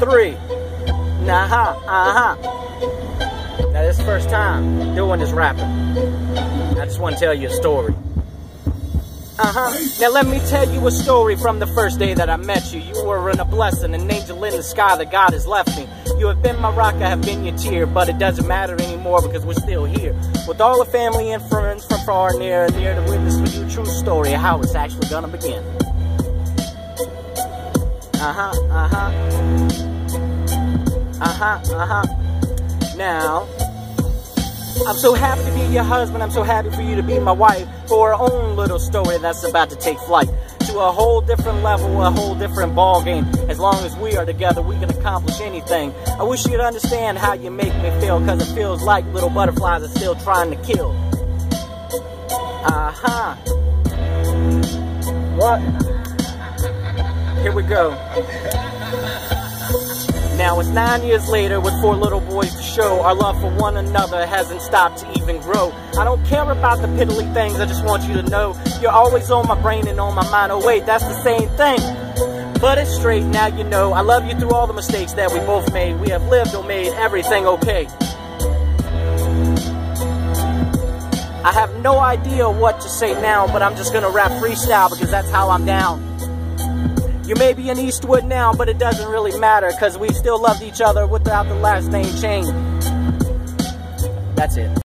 three. Nah, huh, uh huh. Now, this first time doing this rapping. I just want to tell you a story. Uh huh. Now let me tell you a story from the first day that I met you. You were in a blessing, an angel in the sky that God has left me. You have been my rock, I have been your tear, but it doesn't matter anymore because we're still here. With all the family and friends from far and near and near to witness you a true story of how it's actually gonna begin. Uh huh, uh huh. Uh huh, uh huh. Now, I'm so happy to be your husband. I'm so happy for you to be my wife. For our own little story that's about to take flight to a whole different level, a whole different ball game. As long as we are together, we can accomplish anything. I wish you'd understand how you make me feel, cause it feels like little butterflies are still trying to kill. Uh huh. What? Here we go. Now it's nine years later with four little boys to show our love for one another hasn't stopped to even grow. I don't care about the piddly things, I just want you to know you're always on my brain and on my mind. Oh wait, that's the same thing. But it's straight, now you know. I love you through all the mistakes that we both made. We have lived or made everything okay. I have no idea what to say now, but I'm just gonna rap freestyle because that's how I'm down. You may be in Eastwood now, but it doesn't really matter because we still loved each other without the last name change. That's it.